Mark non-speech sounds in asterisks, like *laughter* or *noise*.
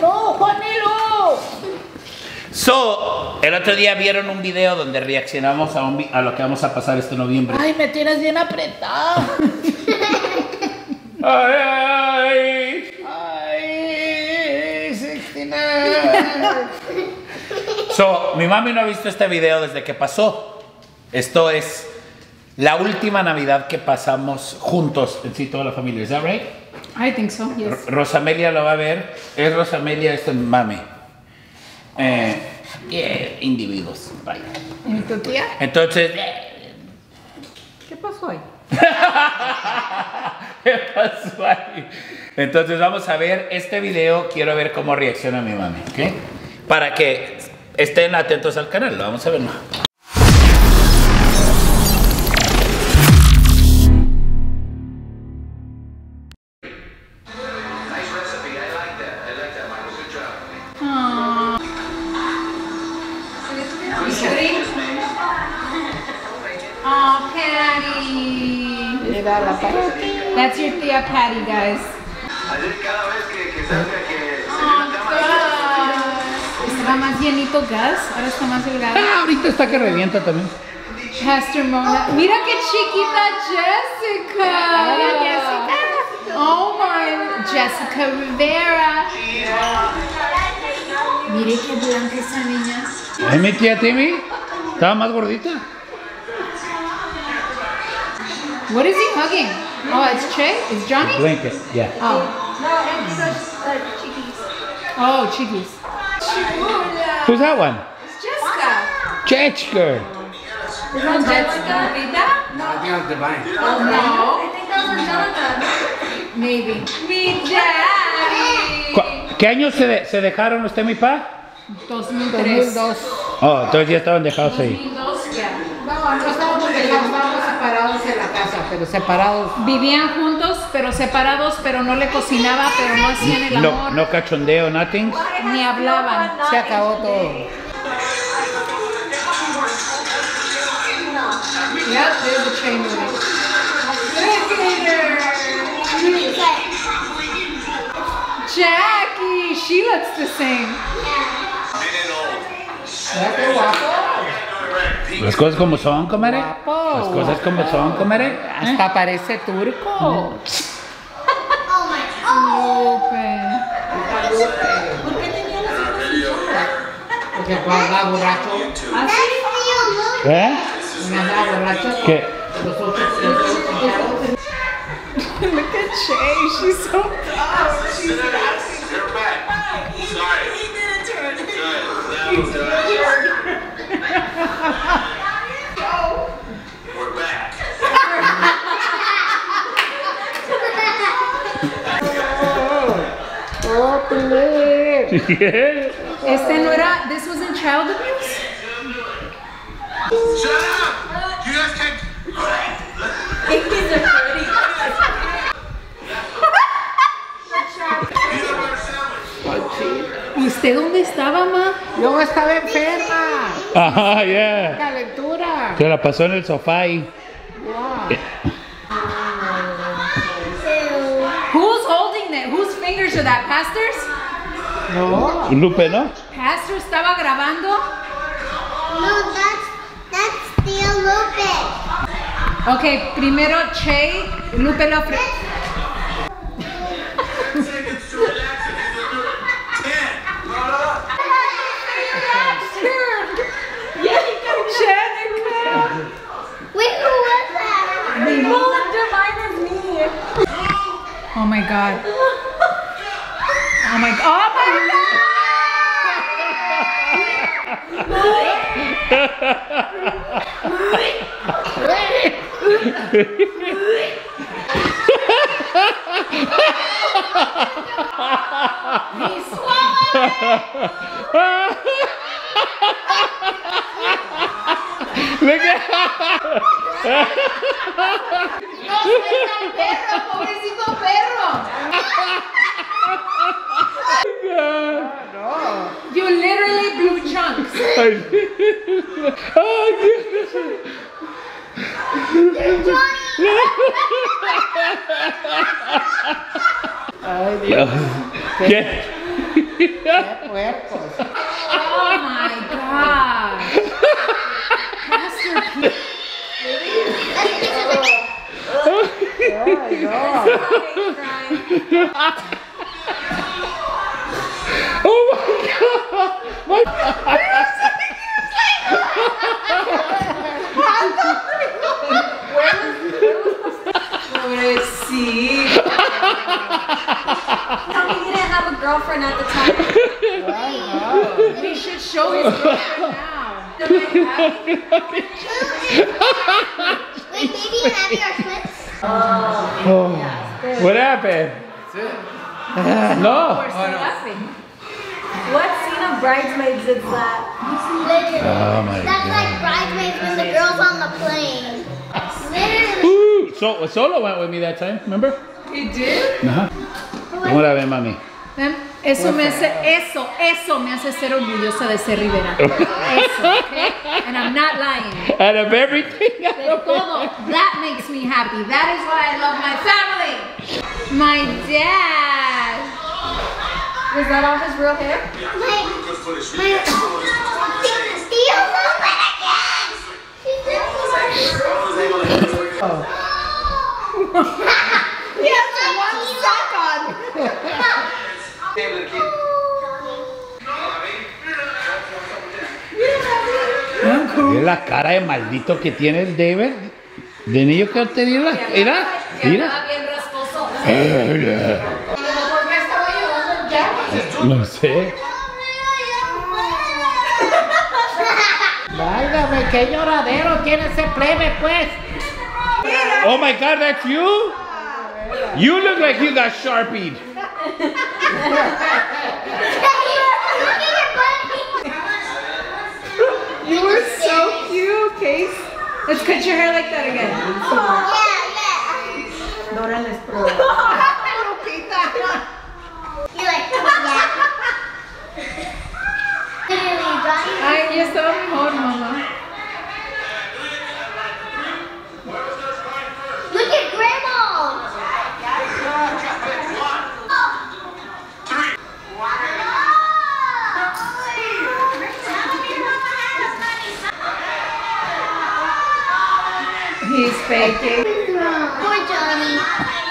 No, Juanelo. So, el otro día vieron un video donde reaccionamos a, un vi- a lo que vamos a pasar este noviembre. Ay, me tienes bien apretada. *laughs* Ay, ay, Ay, 69. So, mi mami no ha visto este video desde que pasó. Esto es la última Navidad que pasamos juntos en sí, toda la familia. ¿Es that right? I think so, yes. Rosamelia lo va a ver. Es Rosamelia, esto es mami. Eh, yeah, individuos. Bye. ¿Y tu tía? Entonces, eh, ¿Qué pasó ahí? *laughs* ¿qué pasó ahí? Entonces vamos a ver este video. Quiero ver cómo reacciona mi mami, ¿ok? Para que estén atentos al canal. Lo vamos a ver. Que se Oh, levanta más. Gus. Estaba más llenito Gus, ahora está más delgado. Ah, ahorita está que revienta también. Pastor Mona. Mira qué chiquita Jessica. Hola, Jessica. Oh my, Jessica Rivera. Mire qué blanca esa niña. ¿Es mi tía Timmy? Estaba más gordita. What is he hugging? Oh, it's Che? It's Johnny? Blanket, yeah. Oh. No, it's just uh, chiquis. Oh, chiquis. Who's that one? It's Jessica. Chechker. Is that Jessica? No, No. I think those are Jonathan. Maybe. Mi daddy. ¿Cu- ¿Qué años se, de- se dejaron usted y mi pa? 2003. 2002. Oh, entonces ya estaban dejados ahí. 2002, ya. No, no pero separados. Vivían juntos, pero separados, pero no le cocinaba, pero no hacían el No, amor, no cachondeo, nothing. ni hablaban. Se acabó todo. Yep, there's the chain movie. Jackie, she looks the same. Guapo. Las cosas como son, comadre. Guapo. Las cosas como son, comadre. Hasta parece turco. Lupe. Porque cuando anda borracho, ¿Eh? cuando anda borracho, ¿Qué? los otros, los otros *laughs* Look at Shay, she's so proud. You're *laughs* Este no era, this wasn't child abuse? Shut up! You guys can't. Butter sandwich. ¿Usted dónde estaba, ma? Yo estaba enferma. Ajá, yeah. Calentura. Se la pasó en el sofá ahí. Who's holding it? Whose fingers are that? Pastor's? No. Lupe, ¿no? Pastor estaba grabando. No, that's that's the Lupe. Ok, primero Che, Lupe lo? Oh my god. Oh my, oh my god! Look at *laughs* Ay, Dios. ¿Qué? Qué. Oh my oh my god. Oh my god. My *laughs* *laughs* *laughs* girlfriend at the time. *laughs* We should show his girlfriend now. *laughs* Wait, maybe and Abby are twins? What happened? No. We're still laughing. What scene of Bridesmaids is that? Literally. Oh my That's God. like Bridesmaids when the girl's on the plane. Literally. Ooh, so Solo went with me that time, remember? He did? Ajá. ¿Cómo la ves, mami? Ven, Eso me hace, eso, eso me hace ser orgullosa de ser Rivera. Eso, okay? And I'm not lying. Out of everything. De todo. That makes me happy. That is why I love my family. My dad. Was that all his real hair? My, my, Mira la cara de maldito que tiene el David. De niño que te mira, mira, mira. No sé. Válgame, qué lloradero tiene ese plebe, pues. Oh my God, that's you? You look like you got sharpied. *laughs* You were so cute, Case. Let's cut your hair like that again. Like, yeah. Literally, Johnny. Ay, ya estaba mejor, mamá. Look at Grandma. He's faking. Poor Johnny.